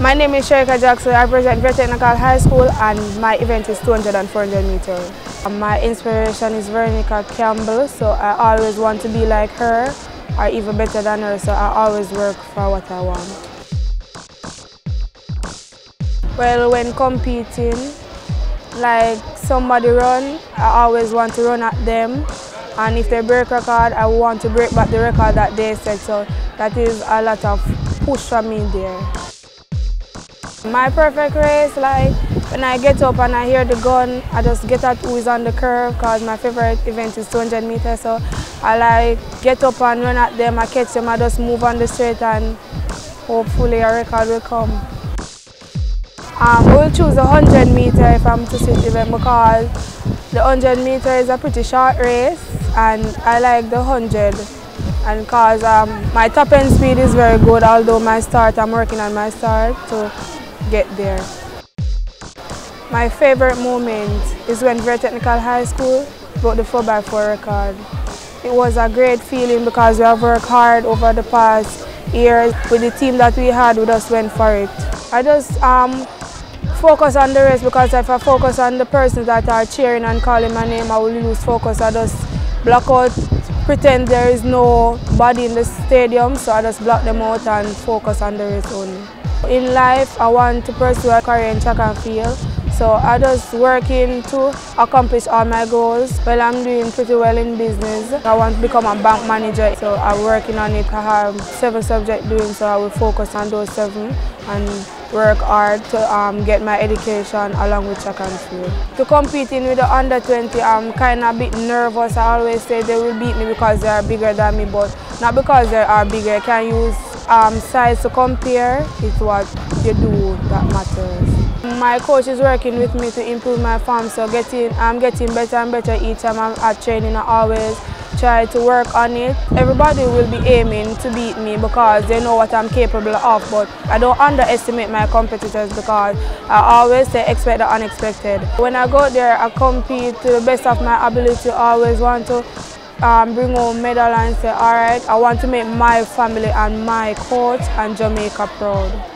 My name is Shericka Jackson. I present Vere Technical High School and my event is 200 and 400 meters. Um, my inspiration is Veronica Campbell, so I always want to be like her or even better than her, so I always work for what I want. Well, when competing, like somebody run, I always want to run at them. And if they break record, I want to break back the record that they set. So that is a lot of push for me there. My perfect race, like when I get up and I hear the gun, I just get at who is on the curve because my favorite event is 200 meters. So I like get up and run at them, I catch them, I just move on the straight and hopefully a record will come. Um, we'll choose a 100 meter if I'm to sit event because the 100 meter is a pretty short race and I like the 100 and because um, my top end speed is very good although my start, I'm working on my start to get there. My favorite moment is when Vere Technical High School broke the 4x4 record. It was a great feeling because we have worked hard over the past years with the team that we had, we just went for it. I just um, focus on the race because if I focus on the persons that are cheering and calling my name, I will lose focus. I just block out, pretend there is no body in the stadium, so I just block them out and focus on the race only. In life, I want to pursue a career in track and field. So I just working to accomplish all my goals. Well, I'm doing pretty well in business. I want to become a bank manager, so I'm working on it. I have seven subjects doing, so I will focus on those seven and work hard to um, get my education along with track and field. To competing with the under 20, I'm kind of a bit nervous. I always say they will beat me because they are bigger than me, but not because they are bigger. I can use um, size to compare. It's what you do that matters. My coach is working with me to improve my form, so getting, I'm getting better and better each time I'm at training. I always try to work on it. Everybody will be aiming to beat me because they know what I'm capable of, but I don't underestimate my competitors because I always say expect the unexpected. When I go there, I compete to the best of my ability. I always want to um, bring home medal and say, all right, I want to make my family and my coach and Jamaica proud.